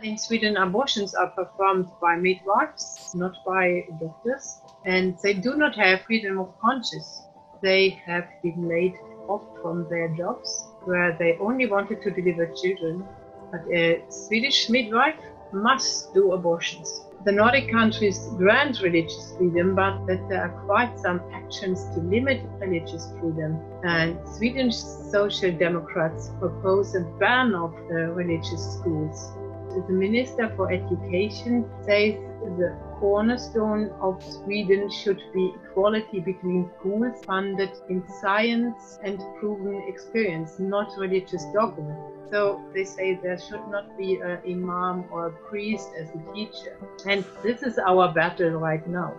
In Sweden, abortions are performed by midwives, not by doctors, and they do not have freedom of conscience. They have been laid off from their jobs where they only wanted to deliver children, but a Swedish midwife must do abortions. The Nordic countries grant religious freedom, but that there are quite some actions to limit religious freedom. And Swedish Social Democrats propose a ban of uh, religious schools. The Minister for Education says the cornerstone of Sweden should be equality between schools funded in science and proven experience, not religious dogma. So they say there should not be an imam or a priest as a teacher. And this is our battle right now.